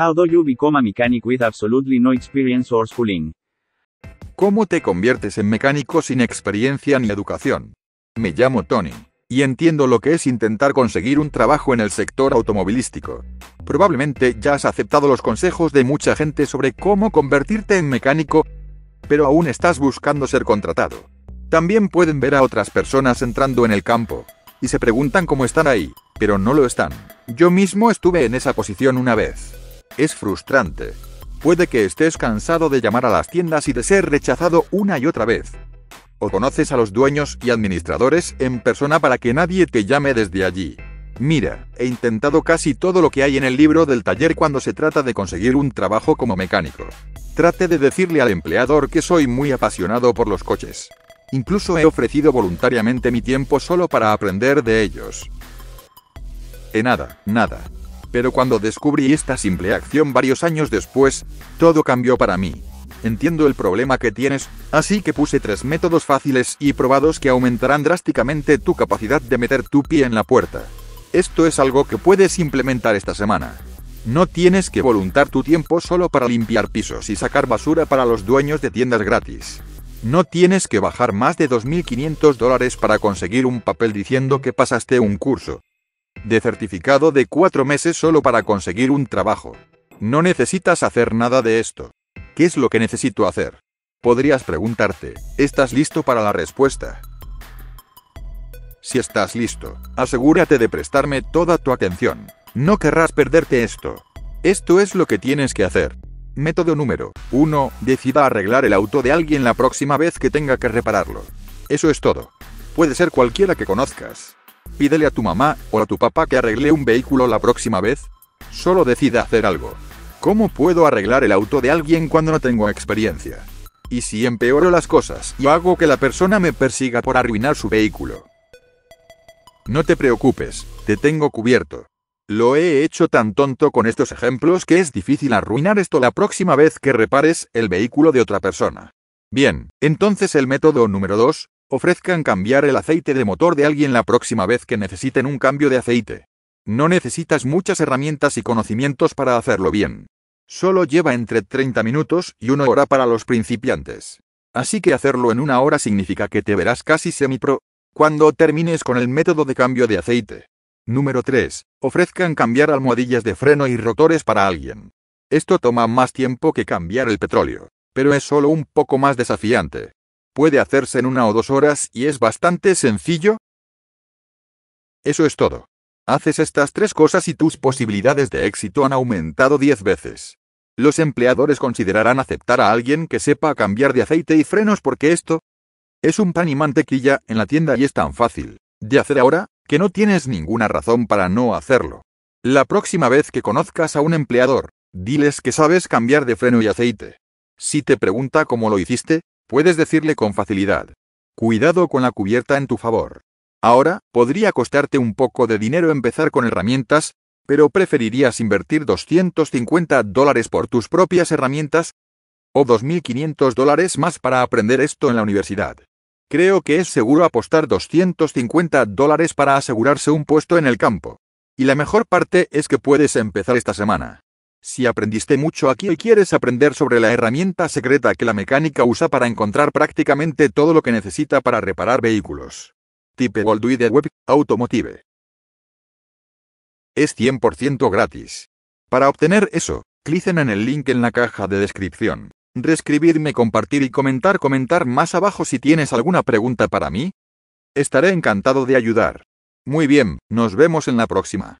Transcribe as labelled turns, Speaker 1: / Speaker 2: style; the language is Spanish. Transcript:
Speaker 1: How do you become a mechanic with absolutely no experience or schooling?
Speaker 2: ¿Cómo te conviertes en mecánico sin experiencia ni educación? Me llamo Tony, y entiendo lo que es intentar conseguir un trabajo en el sector automovilístico. Probablemente ya has aceptado los consejos de mucha gente sobre cómo convertirte en mecánico, pero aún estás buscando ser contratado. También pueden ver a otras personas entrando en el campo, y se preguntan cómo están ahí, pero no lo están. Yo mismo estuve en esa posición una vez. Es frustrante. Puede que estés cansado de llamar a las tiendas y de ser rechazado una y otra vez. O conoces a los dueños y administradores en persona para que nadie te llame desde allí. Mira, he intentado casi todo lo que hay en el libro del taller cuando se trata de conseguir un trabajo como mecánico. Trate de decirle al empleador que soy muy apasionado por los coches. Incluso he ofrecido voluntariamente mi tiempo solo para aprender de ellos. En nada, nada. Pero cuando descubrí esta simple acción varios años después, todo cambió para mí. Entiendo el problema que tienes, así que puse tres métodos fáciles y probados que aumentarán drásticamente tu capacidad de meter tu pie en la puerta. Esto es algo que puedes implementar esta semana. No tienes que voluntar tu tiempo solo para limpiar pisos y sacar basura para los dueños de tiendas gratis. No tienes que bajar más de 2.500 dólares para conseguir un papel diciendo que pasaste un curso de certificado de cuatro meses solo para conseguir un trabajo. No necesitas hacer nada de esto. ¿Qué es lo que necesito hacer? Podrías preguntarte, ¿estás listo para la respuesta? Si estás listo, asegúrate de prestarme toda tu atención. No querrás perderte esto. Esto es lo que tienes que hacer. Método número 1. Decida arreglar el auto de alguien la próxima vez que tenga que repararlo. Eso es todo. Puede ser cualquiera que conozcas. Pídele a tu mamá o a tu papá que arregle un vehículo la próxima vez. Solo decida hacer algo. ¿Cómo puedo arreglar el auto de alguien cuando no tengo experiencia? ¿Y si empeoro las cosas y hago que la persona me persiga por arruinar su vehículo? No te preocupes, te tengo cubierto. Lo he hecho tan tonto con estos ejemplos que es difícil arruinar esto la próxima vez que repares el vehículo de otra persona. Bien, entonces el método número 2, ofrezcan cambiar el aceite de motor de alguien la próxima vez que necesiten un cambio de aceite. No necesitas muchas herramientas y conocimientos para hacerlo bien. Solo lleva entre 30 minutos y una hora para los principiantes. Así que hacerlo en una hora significa que te verás casi semi-pro cuando termines con el método de cambio de aceite. Número 3. Ofrezcan cambiar almohadillas de freno y rotores para alguien. Esto toma más tiempo que cambiar el petróleo, pero es solo un poco más desafiante. Puede hacerse en una o dos horas y es bastante sencillo. Eso es todo. Haces estas tres cosas y tus posibilidades de éxito han aumentado 10 veces. Los empleadores considerarán aceptar a alguien que sepa cambiar de aceite y frenos porque esto es un pan y mantequilla en la tienda y es tan fácil de hacer ahora que no tienes ninguna razón para no hacerlo. La próxima vez que conozcas a un empleador, diles que sabes cambiar de freno y aceite. Si te pregunta cómo lo hiciste, Puedes decirle con facilidad. Cuidado con la cubierta en tu favor. Ahora, podría costarte un poco de dinero empezar con herramientas, pero preferirías invertir 250 dólares por tus propias herramientas o 2.500 dólares más para aprender esto en la universidad. Creo que es seguro apostar 250 dólares para asegurarse un puesto en el campo. Y la mejor parte es que puedes empezar esta semana. Si aprendiste mucho aquí y quieres aprender sobre la herramienta secreta que la mecánica usa para encontrar prácticamente todo lo que necesita para reparar vehículos. Type de Web Automotive. Es 100% gratis. Para obtener eso, clicen en el link en la caja de descripción. Reescribirme, compartir y comentar, comentar más abajo si tienes alguna pregunta para mí. Estaré encantado de ayudar. Muy bien, nos vemos en la próxima.